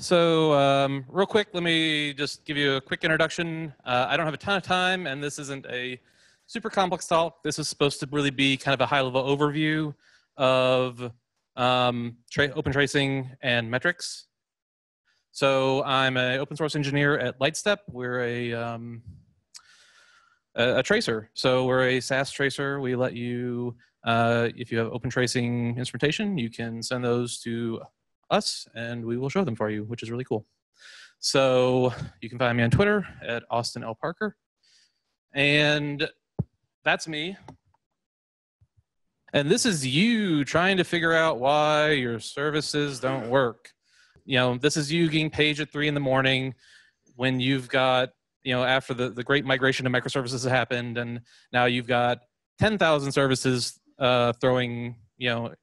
So, um, real quick, let me just give you a quick introduction. Uh, I don't have a ton of time, and this isn't a super complex talk. This is supposed to really be kind of a high level overview of um, tra open tracing and metrics. So, I'm an open source engineer at Lightstep. We're a, um, a, a, tracer. So, we're a SaaS tracer. We let you, uh, if you have open tracing instrumentation, you can send those to us and we will show them for you, which is really cool. So you can find me on Twitter at Austin L. Parker. And that's me. And this is you trying to figure out why your services don't work. You know, this is you getting paged at three in the morning when you've got, you know, after the, the great migration to microservices has happened, and now you've got 10,000 services uh, throwing, you know,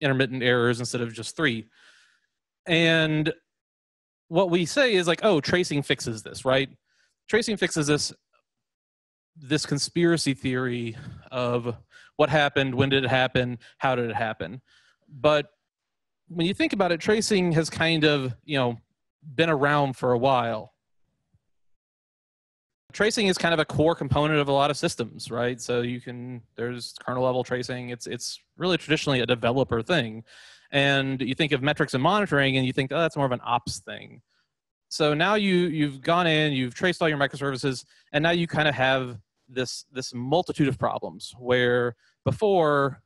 intermittent errors instead of just three. And what we say is like, oh, tracing fixes this, right? Tracing fixes this this conspiracy theory of what happened, when did it happen, how did it happen. But when you think about it, tracing has kind of, you know, been around for a while tracing is kind of a core component of a lot of systems, right? So you can there's kernel level tracing. It's it's really traditionally a developer thing, and you think of metrics and monitoring, and you think oh that's more of an ops thing. So now you you've gone in, you've traced all your microservices, and now you kind of have this this multitude of problems where before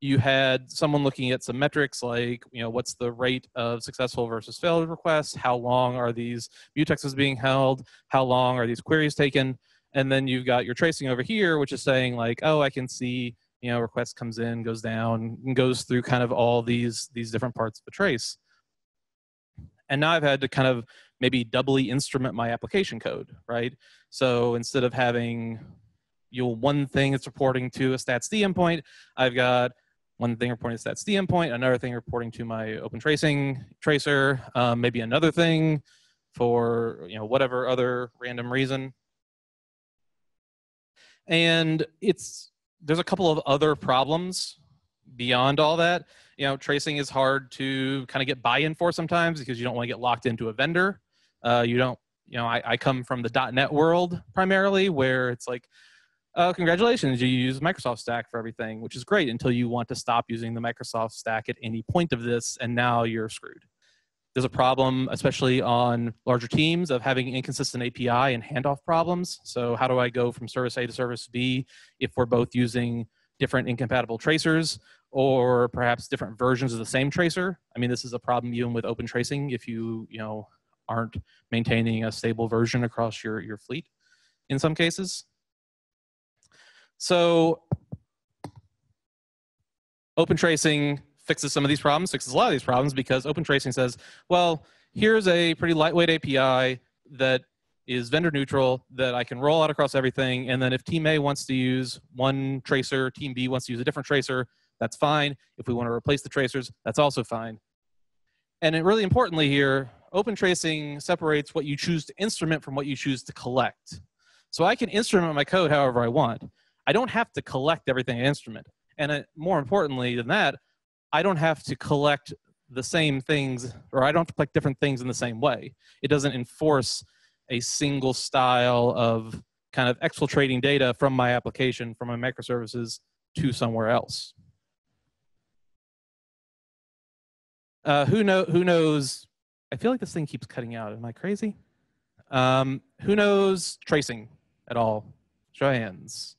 you had someone looking at some metrics like you know what's the rate of successful versus failed requests? How long are these mutexes being held? How long are these queries taken? And then you've got your tracing over here which is saying like oh i can see you know request comes in goes down and goes through kind of all these these different parts of the trace and now i've had to kind of maybe doubly instrument my application code right so instead of having you know one thing that's reporting to a statsd endpoint i've got one thing reporting to statsd endpoint, another thing reporting to my open tracing tracer, um, maybe another thing for you know whatever other random reason. And it's there's a couple of other problems beyond all that. You know, tracing is hard to kind of get buy-in for sometimes because you don't want to get locked into a vendor. Uh, you don't, you know, I, I come from the .NET world primarily, where it's like, uh, congratulations, you use Microsoft Stack for everything, which is great until you want to stop using the Microsoft Stack at any point of this, and now you're screwed. There's a problem, especially on larger teams, of having inconsistent API and handoff problems. So, how do I go from service A to service B if we're both using different incompatible tracers or perhaps different versions of the same tracer? I mean, this is a problem even with open tracing if you, you know, aren't maintaining a stable version across your, your fleet in some cases. So open tracing fixes some of these problems, fixes a lot of these problems because open tracing says, well, here's a pretty lightweight API that is vendor neutral that I can roll out across everything. And then if team A wants to use one tracer, team B wants to use a different tracer, that's fine. If we want to replace the tracers, that's also fine. And really importantly here, open tracing separates what you choose to instrument from what you choose to collect. So I can instrument my code however I want. I don't have to collect everything in instrument. And uh, more importantly than that, I don't have to collect the same things, or I don't have to collect different things in the same way. It doesn't enforce a single style of kind of exfiltrating data from my application, from my microservices to somewhere else. Uh, who know? Who knows? I feel like this thing keeps cutting out. Am I crazy? Um, who knows tracing at all? Show hands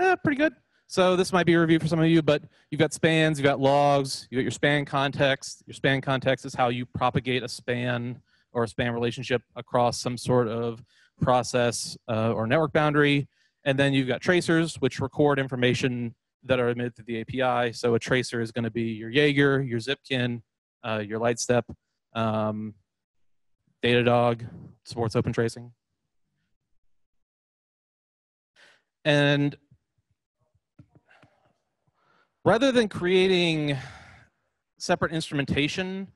eh, pretty good. So this might be a review for some of you, but you've got spans, you've got logs, you've got your span context. Your span context is how you propagate a span or a span relationship across some sort of process uh, or network boundary. And then you've got tracers, which record information that are emitted through the API. So a tracer is going to be your Jaeger, your Zipkin, uh, your Lightstep, um, Datadog, supports open tracing. And rather than creating separate instrumentation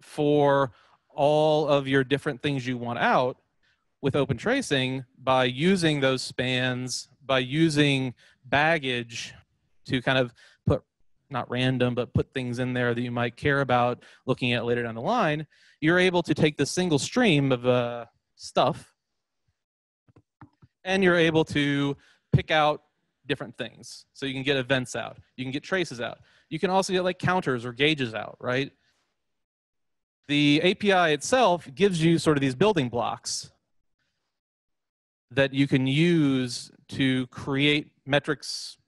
for all of your different things you want out with open tracing by using those spans by using baggage to kind of put not random, but put things in there that you might care about looking at later down the line, you're able to take the single stream of uh, stuff and you're able to pick out different things. So you can get events out, you can get traces out. You can also get like counters or gauges out, right? The API itself gives you sort of these building blocks that you can use to create metrics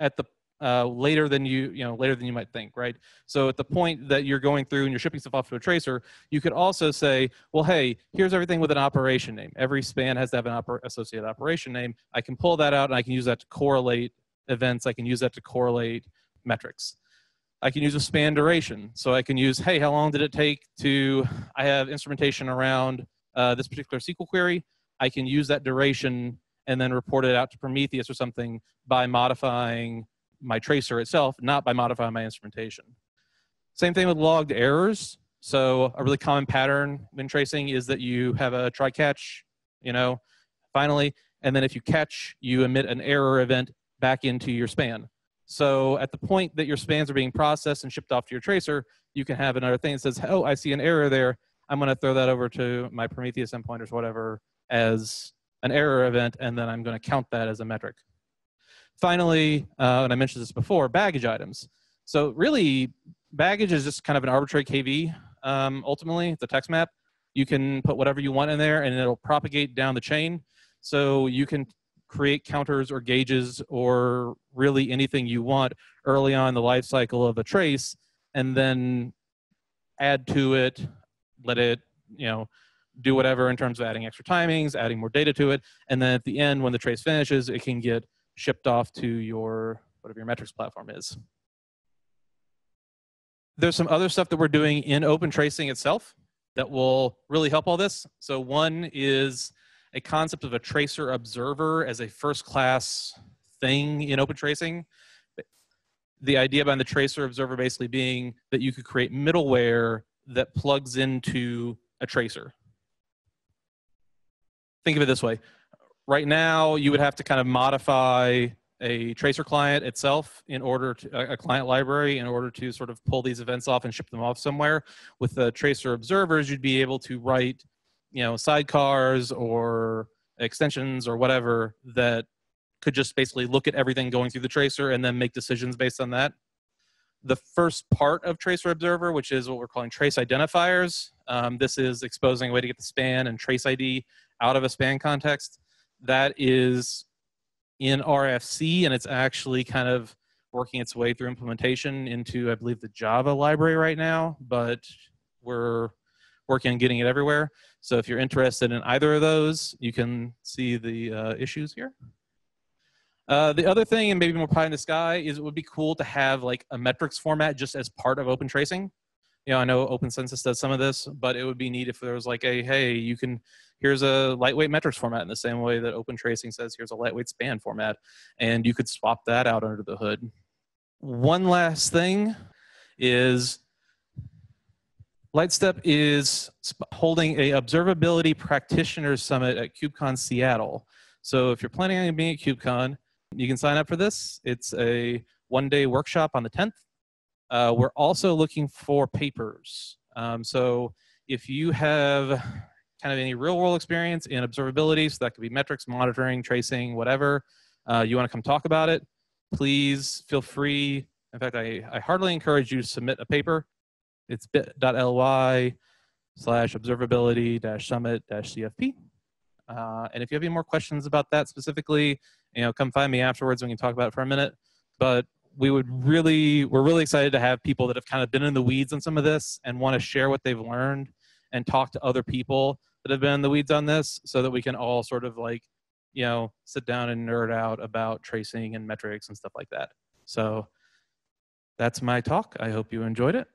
at the uh, later than you you know later than you might think right? So at the point that you're going through and you're shipping stuff off to a tracer you could also say well hey here's everything with an operation name. Every span has to have an oper- associated operation name. I can pull that out and i can use that to correlate events. I can use that to correlate metrics. I can use a span duration. So i can use hey how long did it take to i have instrumentation around uh, this particular sql query. I can use that duration and then report it out to prometheus or something by modifying my tracer itself, not by modifying my instrumentation. Same thing with logged errors. So a really common pattern when tracing is that you have a try catch, you know, finally, and then if you catch, you emit an error event back into your span. So at the point that your spans are being processed and shipped off to your tracer, you can have another thing that says, oh, I see an error there. I'm going to throw that over to my Prometheus endpointers, whatever, as an error event, and then I'm going to count that as a metric. Finally, uh, and I mentioned this before, baggage items. So really, baggage is just kind of an arbitrary KV. Um, ultimately, the text map. You can put whatever you want in there, and it'll propagate down the chain. So you can create counters or gauges or really anything you want early on the life cycle of a trace, and then add to it, let it, you know, do whatever in terms of adding extra timings, adding more data to it, and then at the end, when the trace finishes, it can get shipped off to your whatever your metrics platform is. There's some other stuff that we're doing in open tracing itself that will really help all this. So one is a concept of a tracer observer as a first class thing in open tracing. The idea behind the tracer observer basically being that you could create middleware that plugs into a tracer. Think of it this way. Right now, you would have to kind of modify a tracer client itself in order to a client library in order to sort of pull these events off and ship them off somewhere. With the tracer observers, you'd be able to write, you know, sidecars or extensions or whatever that could just basically look at everything going through the tracer and then make decisions based on that. The first part of Tracer Observer, which is what we're calling trace identifiers, um, this is exposing a way to get the span and trace ID out of a span context that is in RFC and it's actually kind of working its way through implementation into, I believe, the Java library right now, but we're working on getting it everywhere. So if you're interested in either of those, you can see the uh, issues here. Uh, the other thing, and maybe more pie in the sky, is it would be cool to have like a metrics format just as part of open tracing. You know, I know Open Census does some of this, but it would be neat if there was like a, hey, you can here's a lightweight metrics format in the same way that open tracing says here's a lightweight span format and you could swap that out under the hood. One last thing is lightstep is holding a observability practitioners summit at kubecon seattle. So if you're planning on being at kubecon you can sign up for this. It's a one day workshop on the 10th uh, we're also looking for papers um, so if you have kind of any real world experience in observability, so that could be metrics, monitoring, tracing, whatever, uh, you want to come talk about it, please feel free. In fact, I, I heartily encourage you to submit a paper. It's bit.ly slash observability dash summit dash CFP. Uh, and if you have any more questions about that specifically, you know, come find me afterwards. We can talk about it for a minute. But we would really, we're really excited to have people that have kind of been in the weeds on some of this and want to share what they've learned and talk to other people that have been in the weeds on this so that we can all sort of like, you know, sit down and nerd out about tracing and metrics and stuff like that. So that's my talk. I hope you enjoyed it.